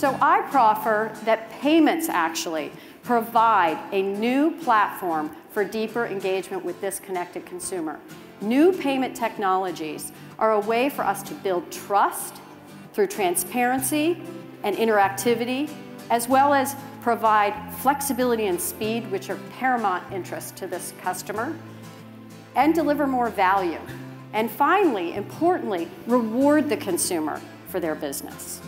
So I proffer that payments actually provide a new platform for deeper engagement with this connected consumer. New payment technologies are a way for us to build trust through transparency and interactivity, as well as provide flexibility and speed, which are paramount interest to this customer, and deliver more value. And finally, importantly, reward the consumer for their business.